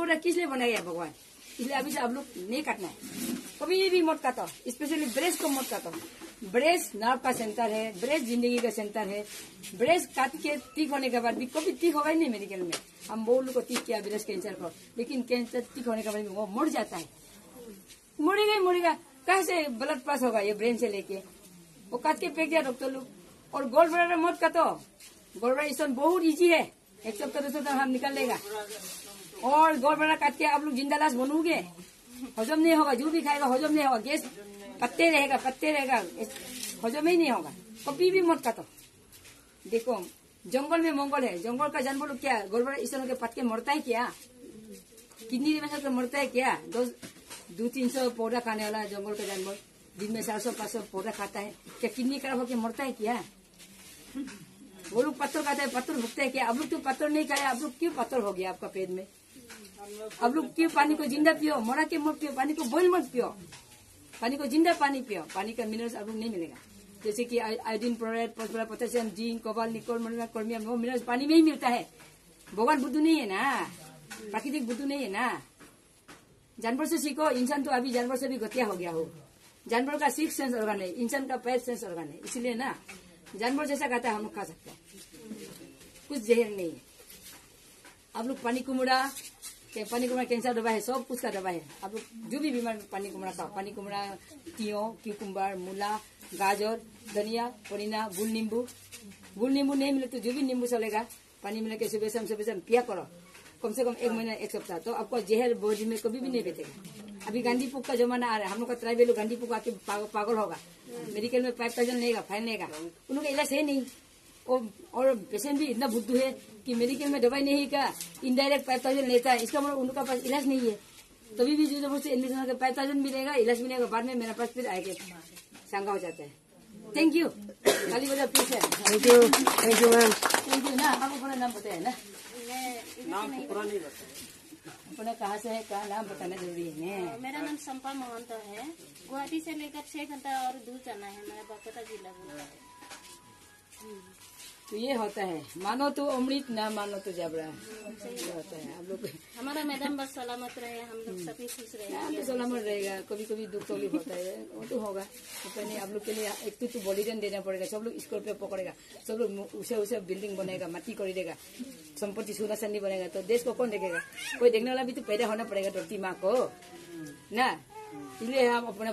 पौधा किसने बनाया है भगवान? इसलिए अभी से आप लोग नहीं काटना है। कभी भी मत काटो स्पेशली ब्रेस्ट को मत काटो। ब्रेस्ट नर्व का सेंटर है ब्रेस्ट ज़िंदगी का सेंटर है। ब्रेस्ट काट के ठीक होने के बाद भी कभी ठीक होगा ही नहीं मेडिकल में। हम वो लोग को ठीक किया ब्रेस्ट कैंसर को। लेकिन कैंसर ठीक होने के बाद वो मुड़ जाता है। मुड़ेगा ही मुड़ेगा कैसे ब्लड पास होगा ये ब्रेन से लेके? वो काट के फेंक दिया डॉक्टर लोग। और गोल्ड ब्लडर मत काटो। गोल्ड ब्लडर बहुत इजी है। एक सप्ताह, दो सप्ताह हम निकल लेगा। और गोल्ड ब्लडर काट के आप लोग ज़िंदा लाश बनोगे। हजम नहीं होगा जो भी खाएगा हजम नहीं होगा। गैस पत्ते रहेगा पत्ते रहेगा। हजम ही नहीं होगा। कभी भी मत काटो देखो, जंगल में मंगल है। जंगल का जानवर लोग क्या गोल्ड ब्लडर स्टोन के पत्ते मरता है क्या? किडनी में तो मरता है क्या? दो दो, तीन सौ पौधा खाने वाला जंगल का जानवर। दिन में चार सौ, पाँच सौ पौधा खाता है। क्या किडनी खराब होकर मरता है क्या? वो लोग पत्थर खाते हैं, पत्थर भुगते हैं क्या? अब लोग तो पत्थर नहीं खाए। अब लोग क्यों पत्थर हो गया आपका पेट में? अब लोग पियो, पानी को ज़िंदा पियो, मरा के मत पियो, पानी को बॉइल मत पियो। पानी को ज़िंदा पानी पियो, पानी का मिनरल्स आप लोग नहीं मिलेगा। जैसे कि iodine phosphorus potassium zinc cobalt nickel chromium वो मिनरल्स पानी में ही मिलता है। भगवान बुद्धू नहीं है ना? प्राकृतिक बुद्धू नहीं है ना? जानवर से सीखो, इंसान तो अभी जानवर से भी घटिया हो गया हो। जानवर का सिक्स सेंस ऑर्गन है, इंसान का पैर सेंस ऑर्गन है, इसलिए ना, जानवर जैसा खाता है, हम लोग खा सकते हैं। कुछ जहर नहीं है। आप लोग पानी कुमड़ा के पानी कुमड़ा कैंसर दवा है सब कुछ का दवा है। आप जो भी बीमार पानी कुमड़ा खाओ पानी कुमड़ा तियो क्यूकुम्बर मूला गाजर धनिया पुदीना गुल नींबू। गुल नींबू नहीं मिले तो जो भी नींबू चलेगा पानी मिला के सुबह शाम सुबह शाम पिया करो। कम से कम एक महीना एक सप्ताह। तो आपको जहर बॉडी में कभी भी नहीं बैठेगा अभी गांधी पुक का जमाना आ रहा है। हम लोग का ट्राइबल गांधी पुक आके पागल, होगा। मेडिकल में फाइव थाउज़ेंड लेगा फाइन लेगा। उन लोग का इलाज है नहीं। और, और पेशेंट भी इतना बुद्धू है कि मेडिकल में दवाई नहीं का इनडायरेक्ट फाइव थाउज़ेंड लेता है। इसका मतलब उनका पास इलाज नहीं है। तभी भी जो ज़बरदस्ती एडमिशन होकर फाइव थाउज़ेंड मिलेगा इलाज मिलेगा। बाद में मेरा पास फिर आएगा। शंका हो जाता है। थैंक यू काली बजा प्लीज़ है thank you thank you ma'am thank you ना आपको अपना नाम बताया ना? नाम तो पूरा नहीं बताया अपना कहाँ से है कहाँ नाम बताना ज़रूरी है मेरा नाम संपा महंत है। गुवाहाटी से लेकर छह घंटा और दूर जाना है। मेरा बापता जिला तो ये होता है। मानो तो अमृत ना मानो तो जबरा ये होता है। आप लोग हमारा मैडम बस सलामत रहे हम लोग सभी खुश रहे। तो सलामत रहेगा। कभी कभी दुख तकलीफ़ होता है। वो तो होगा। तो पहले आप लोग के लिए एक तो, तो बलिदान देना पड़ेगा। सब लोग स्कॉर्पियो पकड़ेगा। सब लोग उसे उसे बिल्डिंग बनेगा माटी कर देगा संपत्ति सोना चांदी बनेगा तो देश को कौन देखेगा? कोई देखने वाला भी तो पैदा होना पड़ेगा धरती माँ को। ना? इसलिए हम अपना